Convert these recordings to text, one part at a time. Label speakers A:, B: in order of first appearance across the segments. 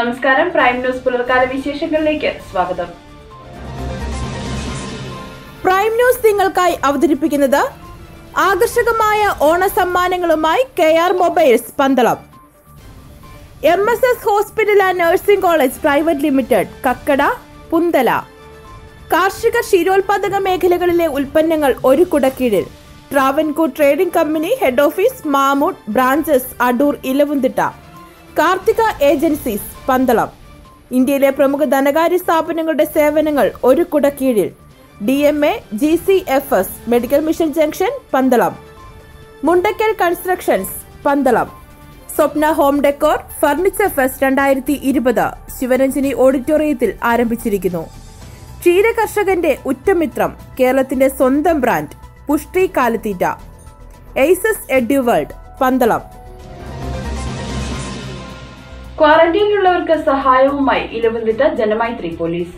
A: നമസ്കാരം prime news പുലർക്കാല വിശേഷങ്ങളിലേക്ക് സ്വാഗതം.
B: പ്രൈം ന്യൂസ് നിങ്ങൾക്കായി അവതരിപ്പിക്കുന്നത് ആകർഷകമായ ഓണ സമ്മാനങ്ങളുമായി K R mobiles Pandalam. M S S hospital and nursing college private limited Kakkada Punthala. കാർഷിക ക്ഷീരോത്പാദക മേഖലകളിലെ ഉൽപ്പന്നങ്ങൾ ഒരു കുടക്കീഴിൽ. Travancore trading company head office Mamood branches Adoor Elavumthitta. Karthika agencies Pandalam. ഇന്ത്യയിലെ പ്രമുഖ ധനകാര്യ സ്ഥാപനങ്ങളുടെ സേവനങ്ങൾ ഒരു കുട കീഴിൽ D M A G C F S medical mission junction Pandalam. Mundakkal constructions Pandalam. Swapna home decor furniture fest രണ്ടായിരത്തി ഇരുപത് ശിവരഞ്ജനി ഓഡിറ്റോറിയത്തിൽ ആരംഭിച്ചിരിക്കുന്നു. ക്ഷീര കർഷകന്റെ ഉറ്റമിത്രം കേരളത്തിന്റെ സ്വന്തം brand പുഷ്ടി കാലത്തീറ്റ. Aces edu world Pandalam.
A: ക്വാറന്റൈനിലുള്ളവർക്ക് സഹായവുമായി ഇലവന്തിട്ട ജനമൈത്രി പോലീസ്.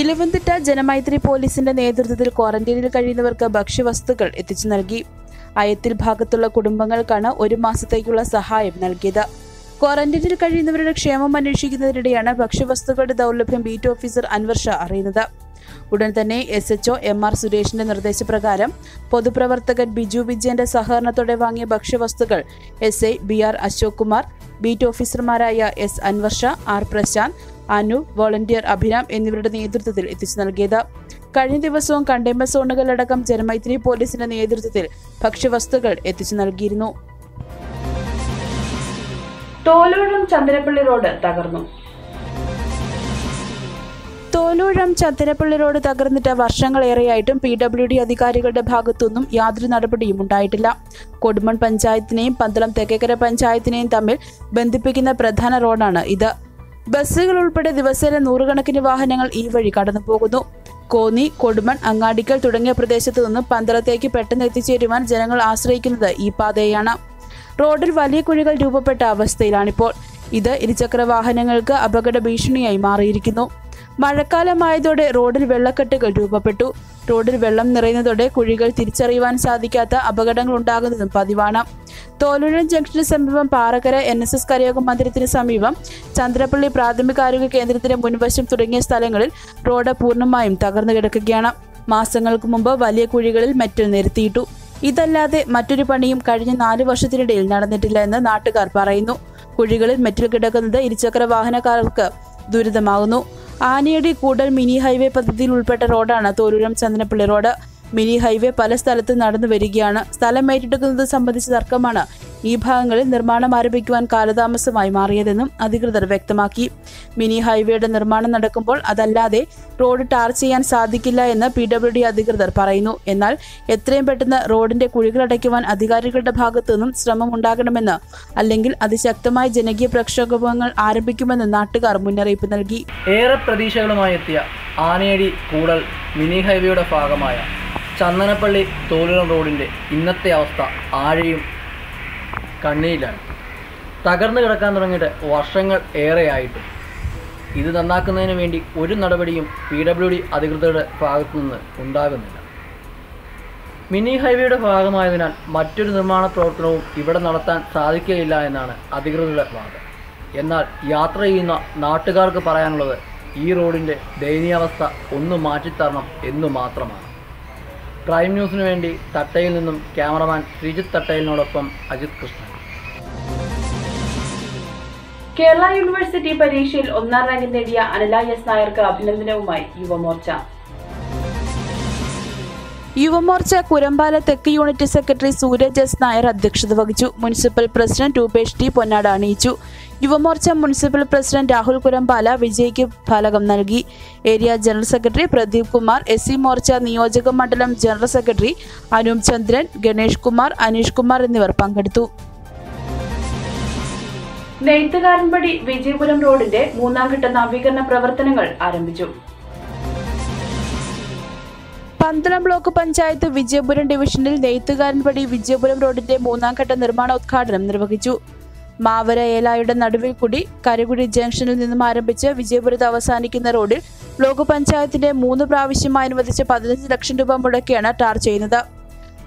C: ഇലവന്തിട്ട ജനമൈത്രി പോലീസിന്റെ നേതൃത്വത്തിൽ ക്വാറന്റീനിൽ കഴിയുന്നവർക്ക് ഭക്ഷ്യവസ്തുക്കൾ എത്തിച്ചു നൽകി. അയത്തിൽ ഭാഗത്തുള്ള കുടുംബങ്ങൾക്കാണ് ഒരു മാസത്തേക്കുള്ള സഹായം നൽകിയത്. ക്വാറന്റീനിൽ കഴിയുന്നവരുടെ ക്ഷേമം അന്വേഷിക്കുന്നതിനിടെയാണ് ഭക്ഷ്യവസ്തുക്കളുടെ ദൗർലഭ്യം ബീറ്റ് ഓഫീസർ അൻവർഷ അറിയുന്നത്. ഉടൻ തന്നെ എസ് എച്ച്ഒ എം ആർ സുരേഷിന്റെ നിർദ്ദേശപ്രകാരം പൊതുപ്രവർത്തകൻ ബിജു വിജയന്റെ സഹകരണത്തോടെ വാങ്ങിയ ഭക്ഷ്യവസ്തുക്കൾ S I B R Ashok Kumar beat ഓഫീസർമാരായ S Anwar Shah R Prashanth Anu volunteer Abhiram എന്നിവരുടെ നേതൃത്വത്തിൽ എത്തിച്ചു നൽകിയത്. കഴിഞ്ഞ ദിവസവും കണ്ടെയ്ൻമെന്റ് സോണുകളിലടക്കം ജനമൈത്രി പോലീസിന്റെ നേതൃത്വത്തിൽ ഭക്ഷ്യവസ്തുക്കൾ എത്തിച്ചു നൽകിയിരുന്നു.
A: തോലോഴം ചന്ദ്രപ്പള്ളി റോഡ് തകർന്നു.
C: തോലൂഴം ചന്ദനപ്പള്ളി റോഡ് തകർന്നിട്ട് വർഷങ്ങളേറെയായിട്ടും പി ഡബ്ല്യു ഡി അധികാരികളുടെ ഭാഗത്തുനിന്നും യാതൊരു നടപടിയും ഉണ്ടായിട്ടില്ല. കൊടുമൺ പഞ്ചായത്തിനെയും പന്തളം തെക്കേക്കര പഞ്ചായത്തിനെയും തമ്മിൽ ബന്ധിപ്പിക്കുന്ന പ്രധാന റോഡാണ് ഇത്. ബസ്സുകൾ ഉൾപ്പെടെ ദിവസേന നൂറുകണക്കിന് വാഹനങ്ങൾ ഈ വഴി കടന്നു പോകുന്നു കോന്നി കൊടുമൺ അങ്ങാടിക്കൽ തുടങ്ങിയ പ്രദേശത്തു നിന്നും പന്തളത്തേക്ക് പെട്ടെന്ന് എത്തിച്ചേരുവാൻ ജനങ്ങൾ ആശ്രയിക്കുന്നത് ഈ പാതയാണ് റോഡിൽ വലിയ കുഴികൾ രൂപപ്പെട്ട അവസ്ഥയിലാണിപ്പോൾ. ഇത് ഇരുചക്ര വാഹനങ്ങൾക്ക് അപകട ഭീഷണിയായി മാറിയിരിക്കുന്നു. മഴക്കാലമായതോടെ റോഡിൽ വെള്ളക്കെട്ടുകൾ രൂപപ്പെട്ടു. റോഡിൽ വെള്ളം നിറയുന്നതോടെ കുഴികൾ തിരിച്ചറിയുവാൻ സാധിക്കാത്ത അപകടങ്ങൾ ഉണ്ടാകുന്നതും പതിവാണ്. തോലുഴൻ ജംഗ്ഷന് സമീപം പാറക്കര എൻ എസ് എസ് കരയോഗ മന്ദിരത്തിന് സമീപം ചന്ദ്രപ്പള്ളി പ്രാഥമികാരോഗ്യ കേന്ദ്രത്തിന്റെ മുൻവശം തുടങ്ങിയ സ്ഥലങ്ങളിൽ റോഡ് പൂർണമായും തകർന്നു കിടക്കുകയാണ്. മാസങ്ങൾക്ക് മുമ്പ് വലിയ കുഴികളിൽ മെറ്റൽ നിരത്തിയിട്ടു. ഇതല്ലാതെ മറ്റൊരു പണിയും കഴിഞ്ഞ നാല് വർഷത്തിനിടയിൽ നടന്നിട്ടില്ല എന്ന് നാട്ടുകാർ പറയുന്നു. കുഴികളിൽ മെറ്റൽ കിടക്കുന്നത് ഇരുചക്ര വാഹനക്കാർക്ക് ദുരിതമാകുന്നു. ആനയടി കൂടൽ മിനി ഹൈവേ പദ്ധതിയിൽ ഉൾപ്പെട്ട റോഡാണ് Thoruram Chandanappally road. Mini highway പല സ്ഥലത്തും നടന്നു വരികയാണ്. സ്ഥലം ഏറ്റെടുക്കുന്നത് സംബന്ധിച്ച തർക്കമാണ്. ഈ ഭാഗങ്ങളിൽ നിർമ്മാണം ആരംഭിക്കുവാൻ കാലതാമസമായി മാറിയതെന്നും അധികൃതർ വ്യക്തമാക്കി. മിനി ഹൈവേയുടെ നിർമ്മാണം നടക്കുമ്പോൾ അതല്ലാതെ റോഡ് ടാർ ചെയ്യാൻ സാധിക്കില്ല എന്ന് പി ഡബ്ല്യു ഡി അധികൃതർ പറയുന്നു. എന്നാൽ എത്രയും പെട്ടെന്ന് റോഡിന്റെ കുഴികൾ കുഴികളടയ്ക്കുവാൻ അധികാരികളുടെ ഭാഗത്തു നിന്നും ശ്രമം ഉണ്ടാകണമെന്ന് അല്ലെങ്കിൽ അതിശക്തമായ ജനകീയ പ്രക്ഷോഭങ്ങൾ ആരംഭിക്കുമെന്ന് നാട്ടുകാർ മുന്നറിയിപ്പ് നൽകി.
D: ഏറെ പ്രതീക്ഷകളുമായി എത്തിയ ആനേടി കൂടൽ മിനി ഹൈവേയുടെ ഭാഗമായ ചന്ദനപ്പള്ളി തോലുരം റോഡിന്റെ ഇന്നത്തെ അവസ്ഥ ആഴയും കണ്ണിയിലാണ് തകർന്നു കിടക്കാൻ തുടങ്ങിയിട്ട് വർഷങ്ങൾ ഏറെയായിട്ടും. ഇത് നന്നാക്കുന്നതിന് വേണ്ടി ഒരു നടപടിയും പി ഡബ്ല്യു ഡി അധികൃതരുടെ ഭാഗത്തു നിന്ന് ഉണ്ടാകുന്നില്ല. മിനി ഹൈവേയുടെ ഭാഗമായതിനാൽ മറ്റൊരു നിർമ്മാണ പ്രവർത്തനവും ഇവിടെ നടത്താൻ സാധിക്കുകയില്ല എന്നാണ് അധികൃതരുടെ വാദം. എന്നാൽ യാത്ര ചെയ്യുന്ന നാട്ടുകാർക്ക് പറയാനുള്ളത് ഈ റോഡിന്റെ ദയനീയാവസ്ഥ ഒന്ന് മാറ്റിത്തരണം എന്നു മാത്രമാണ്. പ്രൈം ന്യൂസിനു വേണ്ടി തട്ടയിൽ നിന്നും ക്യാമറമാൻ ശ്രീജിത്ത് തട്ടയിലിനോടൊപ്പം അജിത് കൃഷ്ണൻ.
A: കേരള യൂണിവേഴ്സിറ്റി പരീക്ഷയിൽ ഒന്നാം റാങ്ക് നേടിയ അനില എസ് നായർക്ക് അഭിനന്ദനവുമായി യുവമോർച്ച.
C: യുവമോർച്ച കുരമ്പാല തെക്ക് unit secretary Sooraj S Nair അധ്യക്ഷത വഹിച്ചു. മുനിസിപ്പൽ പ്രസിഡന്റ് രൂപേഷ് ടി പൊന്നാട് അണിയിച്ചു. യുവമോർച്ച മുനിസിപ്പൽ പ്രസിഡന്റ് രാഹുൽ കുരമ്പാല വിജയ്ക്ക് ഫലകം നൽകി. Area general secretary Pradeep Kumar S C Morcha നിയോജക മണ്ഡലം ജനറൽ സെക്രട്ടറി അനൂപ് ചന്ദ്രൻ ഗണേഷ് കുമാർ അനീഷ് കുമാർ എന്നിവർ പങ്കെടുത്തു.
A: നെയ്ത്തുകാരൻപടി വിജയപുരം റോഡിന്റെ മൂന്നാം ഘട്ട നവീകരണ പ്രവർത്തനങ്ങൾ ആരംഭിച്ചു.
C: പന്തളം ബ്ലോക്ക് പഞ്ചായത്ത് വിജയപുരം ഡിവിഷനിൽ നെയ്ത്തുകാരൻപടി വിജയപുരം റോഡിന്റെ മൂന്നാം ഘട്ട നിർമ്മാണ ഉദ്ഘാടനം നിർവഹിച്ചു. മാവര ഏലായുടെ നടുവിൽ കൂടി കരകുടി ജംഗ്ഷനിൽ നിന്നും ആരംഭിച്ച് വിജയപുരത്ത് അവസാനിക്കുന്ന റോഡിൽ ബ്ലോക്ക് പഞ്ചായത്തിന്റെ മൂന്ന് പ്രാവശ്യം അനുവദിച്ച പതിനഞ്ച് ലക്ഷം രൂപ മുടക്കിയാണ് ടാർ ചെയ്യുന്നത്.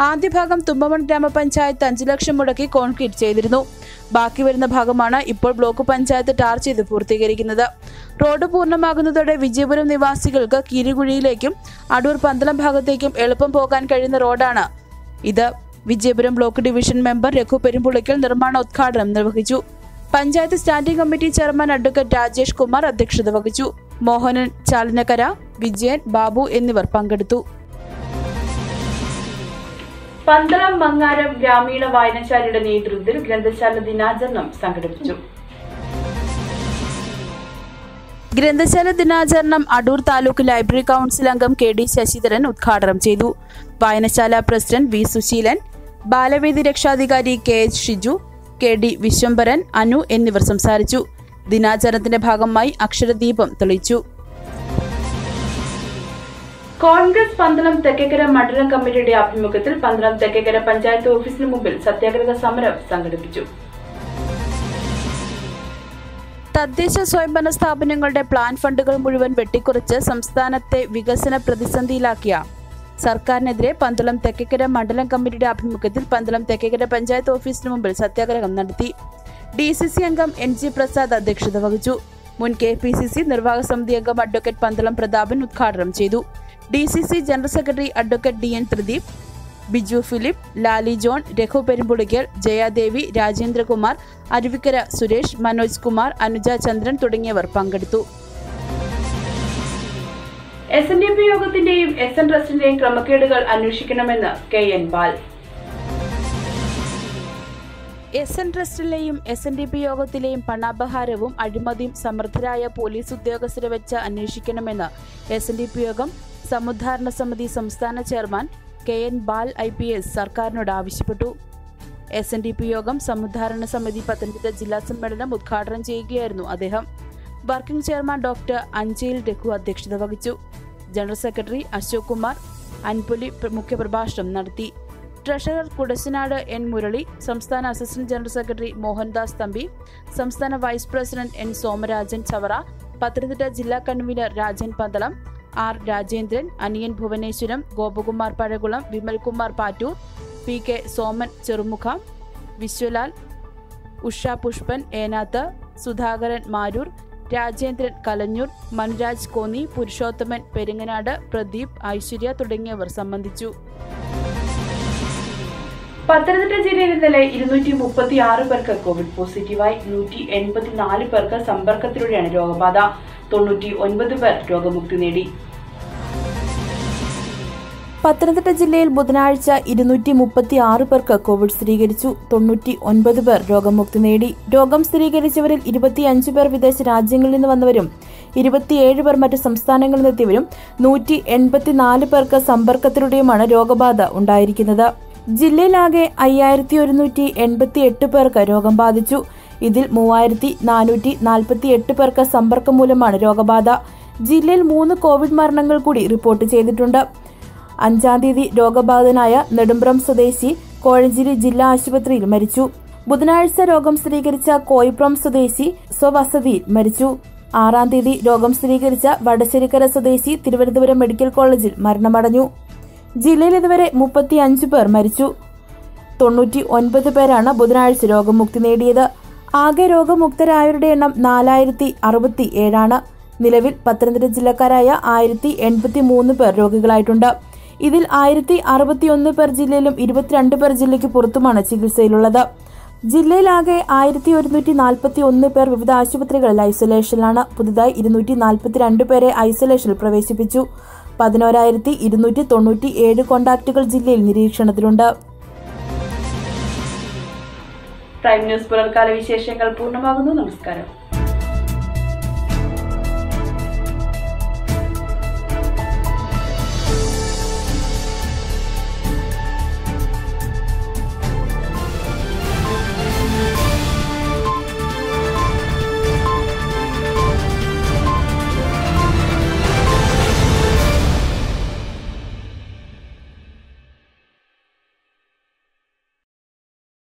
C: ആദ്യ ഭാഗം തുമ്പമൺ ഗ്രാമപഞ്ചായത്ത് അഞ്ചു ലക്ഷം മുടക്കി കോൺക്രീറ്റ് ചെയ്തിരുന്നു. ബാക്കി വരുന്ന ഭാഗമാണ് ഇപ്പോൾ ബ്ലോക്ക് പഞ്ചായത്ത് ടാർ ചെയ്ത് പൂർത്തീകരിക്കുന്നത്. റോഡ് പൂർണമാകുന്നതോടെ വിജയപുരം നിവാസികൾക്ക് കീരികുഴിയിലേക്കും അടൂർ പന്തളം ഭാഗത്തേക്കും എളുപ്പം പോകാൻ കഴിയുന്ന റോഡാണ് ഇത്. Vijayapuram block division member Raghu Perumpulickal നിർമ്മാണ ഉദ്ഘാടനം നിർവഹിച്ചു. Panchayat standing committee chairman advocate Rajesh Kumar അധ്യക്ഷത വഹിച്ചു. മോഹനൻ ചാലനക്കര വിജയൻ ബാബു എന്നിവർ പങ്കെടുത്തു.
A: പന്തളം മങ്ങാരം ഗ്രാമീണ വായനശാലയുടെ നേതൃത്വത്തിൽ ഗ്രന്ഥശാല ദിനാചരണം സംഘടിപ്പിച്ചു.
C: ഗ്രന്ഥശാല ദിനാചരണം അടൂർ താലൂക്ക് ലൈബ്രറി കൗൺസിൽ അംഗം കെ ഡി ശശിധരൻ ഉദ്ഘാടനം ചെയ്തു. വായനശാല പ്രസിഡന്റ് വി സുശീലൻ ബാലവേദി രക്ഷാധികാരി K H Shiju K D Viswambharan Anu എന്നിവർ സംസാരിച്ചു. ദിനാചരണത്തിന്റെ ഭാഗമായി അക്ഷരദീപം തെളിച്ചു
A: കോൺഗ്രസ് പന്തളം തെക്കേക്കര മണ്ഡലം കമ്മിറ്റിയുടെ ആഭിമുഖ്യത്തിൽ പന്തളം തെക്കേക്കര പഞ്ചായത്ത് ഓഫീസിന് മുമ്പിൽ സത്യാഗ്രഹ സമരം സംഘടിപ്പിച്ചു.
C: തദ്ദേശ സ്വയംഭരണ സ്ഥാപനങ്ങളുടെ പ്ലാൻ ഫണ്ടുകൾ മുഴുവൻ വെട്ടിക്കുറച്ച് സംസ്ഥാനത്തെ വികസന പ്രതിസന്ധിയിലാക്കിയ. സർക്കാരിനെതിരെ പന്തളം തെക്കേക്കര മണ്ഡലം കമ്മിറ്റിയുടെ ആഭിമുഖ്യത്തിൽ പന്തളം തെക്കേക്കര പഞ്ചായത്ത് ഓഫീസിന് മുമ്പിൽ സത്യാഗ്രഹം നടത്തി. ഡി സി സി അംഗം എൻ ജി പ്രസാദ് അധ്യക്ഷത വഹിച്ചു. മുൻ കെ പി സി സി നിർവാഹക സമിതി അംഗം അഡ്വക്കേറ്റ് പന്തളം പ്രതാപൻ ഉദ്ഘാടനം ചെയ്തു. D C C general secretary advocate D N Pradeep Biju Philip Lali John Raghu Perumpulickal Jayadevi Rajendrakumar Aruvikkara Suresh Manoj Kumar Anuja Chandran തുടങ്ങിയവർ പങ്കെടുത്തു.
A: എസ് എൻ ഡി പി യോഗത്തിന്റെയും S N ട്രസ്റ്റിന്റെയും ക്രമക്കേടുകൾ അന്വേഷിക്കണമെന്ന് K N Bal.
C: S N ട്രസ്റ്റിലെയും S N D P യോഗത്തിലെയും പണാപഹാരവും അഴിമതിയും സമർത്ഥരായ പോലീസ് ഉദ്യോഗസ്ഥരെ വെച്ച് അന്വേഷിക്കണമെന്ന് എസ് എൻ ഡി പി യോഗം സമുദ്ധാരണ സമിതി സംസ്ഥാന chairman K N Bal I P S സർക്കാരിനോട് ആവശ്യപ്പെട്ടു. എസ് എൻ ഡി പി യോഗം സമുദ്ധാരണ സമിതി പത്തനംതിട്ട ജില്ലാ സമ്മേളനം ഉദ്ഘാടനം ചെയ്യുകയായിരുന്നു അദ്ദേഹം. വർക്കിംഗ് ചെയർമാൻ ഡോക്ടർ അഞ്ജയിൽ രഘു അധ്യക്ഷത വഹിച്ചു. ജനറൽ സെക്രട്ടറി അശോക് കുമാർ അൻപുലി പ്ര- മുഖ്യപ്രഭാഷണം നടത്തി. ട്രഷറർ കുടശനാട് എൻ മുരളി സംസ്ഥാന assistant general secretary Mohandas Thampi സംസ്ഥാന vice president N Somarajan Chavara Pathanamthitta ജില്ലാ convener Rajan Pandalam R Rajendran Aniyan Bhuvaneswaram Gopakumar Pazhakulam Vimalkumar Pattoor P K Soman Cherumukham Viswalal Usha Pushpan Enath Sudhakaran Maroor Rajendran Kalanjoor Manuraj Konni Purushothaman Peringanad Pradeep Aiswarya തുടങ്ങിയവർ സംബന്ധിച്ചു.
A: പത്തനംതിട്ട ജില്ലയിൽ ഇന്നലെ ഇരുന്നൂറ്റി മുപ്പത്തി ആറ് പേർക്ക് Covid പോസിറ്റീവായി നൂറ്റി എൺപത്തിനാല് പേർക്ക് സമ്പർക്കത്തിലൂടെയാണ് രോഗബാധ. തൊണ്ണൂറ്റി ഒൻപത് പേർ രോഗമുക്തി നേടി.
B: പത്തനംതിട്ട ജില്ലയിൽ ബുധനാഴ്ച ഇരുന്നൂറ്റി മുപ്പത്തി ആറ് പേർക്ക് കോവിഡ് സ്ഥിരീകരിച്ചു. തൊണ്ണൂറ്റി ഒൻപത് പേർ രോഗമുക്തി നേടി. രോഗം സ്ഥിരീകരിച്ചവരിൽ ഇരുപത്തിയഞ്ച് പേർ വിദേശ രാജ്യങ്ങളിൽ നിന്ന് വന്നവരും ഇരുപത്തിയേഴ് പേർ മറ്റ് സംസ്ഥാനങ്ങളിൽ നിന്നെത്തിയവരും നൂറ്റി എൺപത്തിനാല് പേർക്ക് സമ്പർക്കത്തിലൂടെയുമാണ് രോഗബാധ ഉണ്ടായിരിക്കുന്നത്. ജില്ലയിലാകെ അയ്യായിരത്തി ഒരുന്നൂറ്റി എൺപത്തി എട്ട് പേർക്ക് രോഗം ബാധിച്ചു. ഇതിൽ മൂവായിരത്തി നാനൂറ്റി നാൽപ്പത്തി എട്ട് പേർക്ക് സമ്പർക്കം മൂലമാണ് രോഗബാധ. ജില്ലയിൽ മൂന്ന് കോവിഡ് മരണങ്ങൾ കൂടി റിപ്പോർട്ട് ചെയ്തിട്ടുണ്ട്. അഞ്ചാം തീയതി രോഗബാധിതനായ നെടുമ്പ്രം സ്വദേശി കോഴഞ്ചേരി ജില്ലാ ആശുപത്രിയിൽ മരിച്ചു. ബുധനാഴ്ച രോഗം സ്ഥിരീകരിച്ച കോയിപ്രം സ്വദേശി സ്വവസതിയിൽ മരിച്ചു. ആറാം തീയതി രോഗം സ്ഥിരീകരിച്ച വടശ്ശേരിക്കര സ്വദേശി തിരുവനന്തപുരം മെഡിക്കൽ കോളേജിൽ മരണമടഞ്ഞു. ജില്ലയിൽ ഇതുവരെ മുപ്പത്തി അഞ്ച് പേർ മരിച്ചു. തൊണ്ണൂറ്റി ഒൻപത് പേരാണ് ബുധനാഴ്ച രോഗമുക്തി നേടിയത്. ആകെ രോഗമുക്തരായവരുടെ എണ്ണം നാലായിരത്തി അറുപത്തി ഏഴാണ് നിലവിൽ പത്തനംതിട്ട ജില്ലക്കാരായ ആയിരത്തി എൺപത്തി മൂന്ന് പേർ രോഗികളായിട്ടുണ്ട്. ഇതിൽ ആയിരത്തി അറുപത്തിയൊന്ന് പേർ ജില്ലയിലും ഇരുപത്തിരണ്ട് പേർ ജില്ലയ്ക്ക് പുറത്തുമാണ് ചികിത്സയിലുള്ളത്. ജില്ലയിലാകെ ആയിരത്തി ഒരുന്നൂറ്റി നാൽപ്പത്തി ഒന്ന് പേർ വിവിധ ആശുപത്രികളിൽ ഐസൊലേഷനിലാണ്. പുതുതായി ഇരുന്നൂറ്റി നാൽപ്പത്തിരണ്ട് പേരെ ഐസൊലേഷനിൽ പ്രവേശിപ്പിച്ചു. പതിനോരായിരത്തി ഇരുന്നൂറ്റി തൊണ്ണൂറ്റി ഏഴ് കോണ്ടാക്റ്റുകൾ ജില്ലയിൽ നിരീക്ഷണത്തിലുണ്ട്.
A: പ്രൈം ന്യൂസ് പുലർക്കാല വിശേഷങ്ങൾ പൂർണമാകുന്നു. നമസ്കാരം.